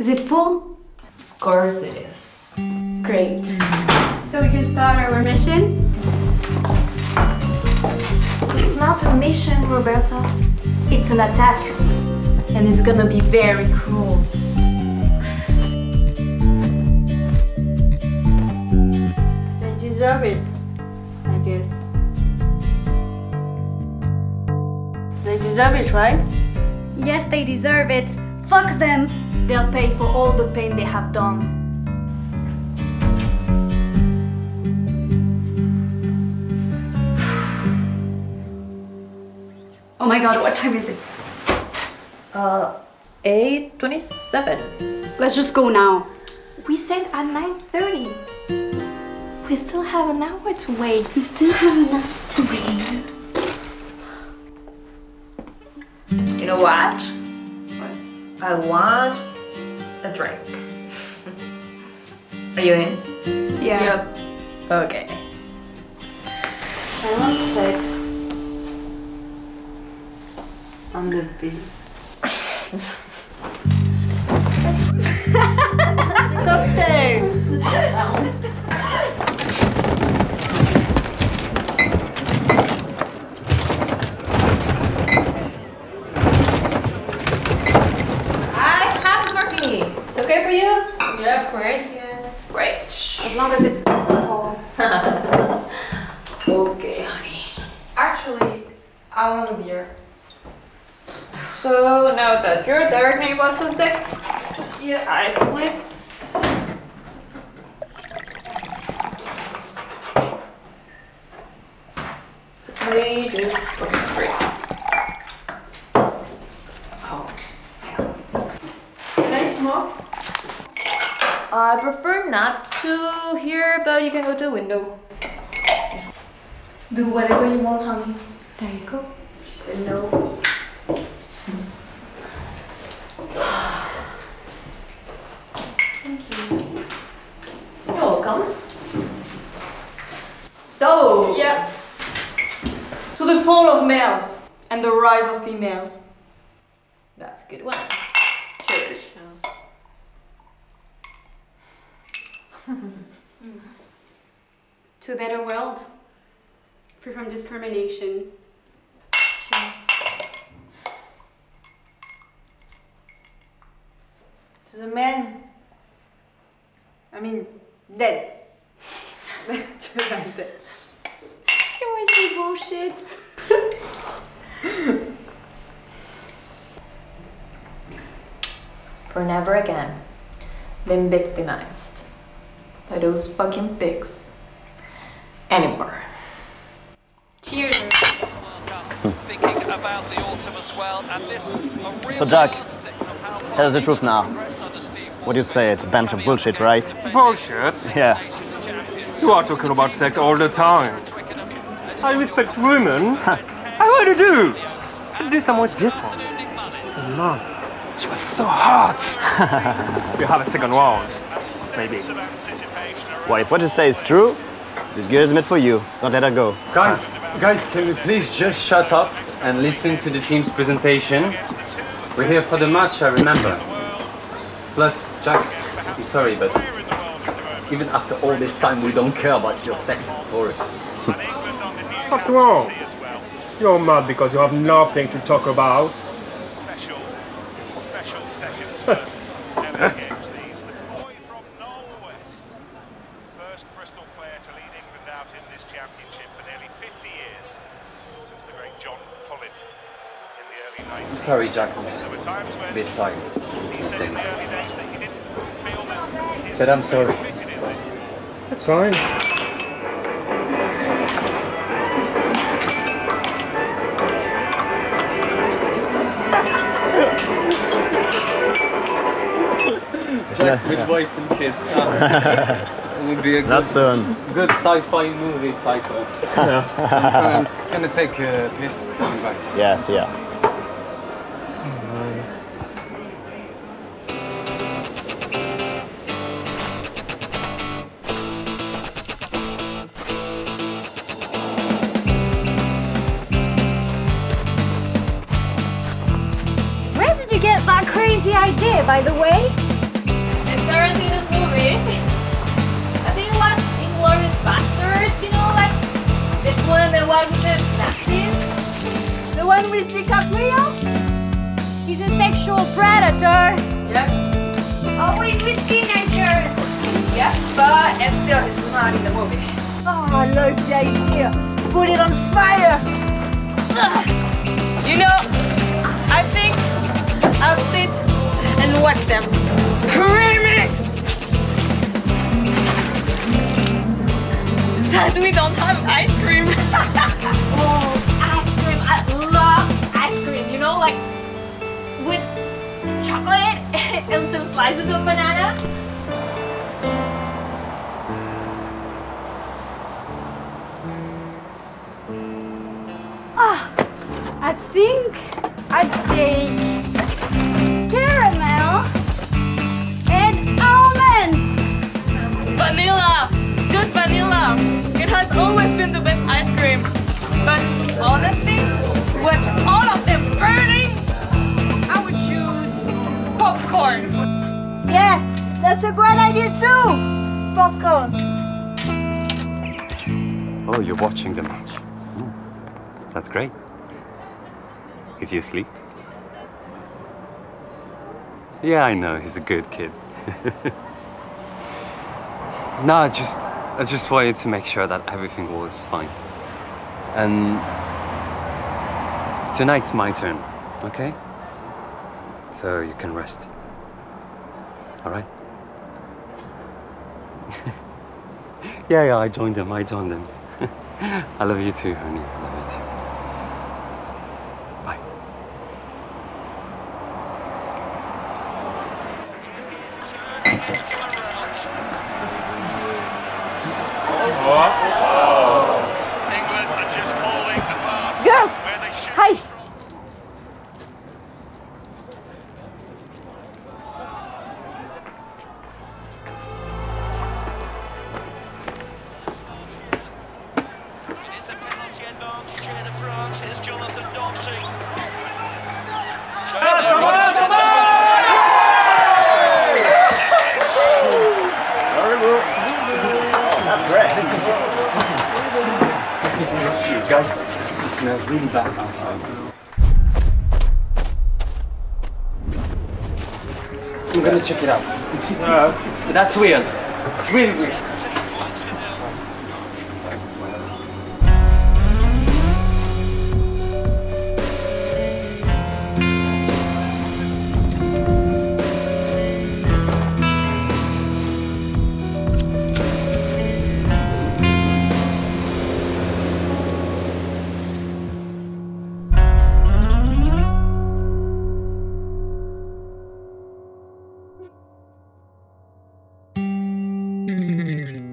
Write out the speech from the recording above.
Is it full? Of course it is. Great. So we can start our mission? It's not a mission, Roberta. It's an attack. And it's gonna be very cruel. They deserve it, I guess. They deserve it, right? Yes, they deserve it. Fuck them. They'll pay for all the pain they have done. Oh my god, what time is it? Uh, 8.27. Let's just go now. We said at 9.30. We still have an hour to wait. We still have enough to wait. You know what? I want a drink. Are you in? Yeah. Okay. I want sex. On the beach. Cocktail! I have a martini. It's okay for you? Yeah, of course. Yes. Great. As long as it's alcohol. Okay, honey. Actually, I want a beer. So now that you're there, can you bless us stick? Yeah. Eyes, please. Three, just three. Oh, Can I smoke? I prefer not to here, but you can go to the window. Do whatever you want, honey. There you go. She said no. So. Thank you. You're welcome. So. Yeah. To the fall of males and the rise of females. That's a good one. Cheers. To a better world. Free from discrimination. To the man. I mean, dead. to the man dead. You always say bullshit. For never again been victimized by those fucking pigs anymore. Cheers. thinking about the autumn as well, and this So, Jack, yardstick of how far tell us the truth now. progress under Steve What do you say? It's a bunch of bullshit, right? Bullshit. Yeah. You are talking about sex all the time. I respect women. I really do. But this time was different. The man, she was so hot. we have a second round. Maybe. Well, if what you say is true, this girl is meant for you. Don't let her go. Guys, guys, can we please just shut up and listen to the team's presentation? We're here for the match, I remember. Plus, Jack, I'm sorry, but even after all this time, we don't care about your sexy stories. What's wrong? You're mad because you have nothing to talk about. Didn't feel that his But I'm sorry. this. That's fine. Jack with wife and kids. It would be a good, good sci-fi movie title. I'm gonna take uh, a piss. Coming back. Yes, yeah. By the way? in this movie. I think it was Inglourious Basterds, you know, like this one, the one with the Nazis. The one with DiCaprio? He's a sexual predator. Yep. Always oh, with teenagers. Yep, but and still he's not in the movie. Oh, I love the idea. Put it on fire. You know, I think I'll sit and watch them screaming. that we don't have ice cream. Oh, ice cream. I love ice cream, you know, like with chocolate and some slices of banana. Ah, I think I'd take But honestly, to watch all of them burning, I would choose popcorn. Yeah, that's a great idea too. Popcorn. Oh, you're watching the match. That's great. Is he asleep? Yeah, I know. He's a good kid. no, I just, I just wanted to make sure that everything was fine. And tonight's my turn, okay? So you can rest. All right? yeah, yeah. I joined them. I joined them. I love you too, honey. I love you too. Bye. England Jonathan Danty. Guys, it smells uh, really bad outside. I'm gonna check it out. That's weird. It's really weird. Mm-hmm.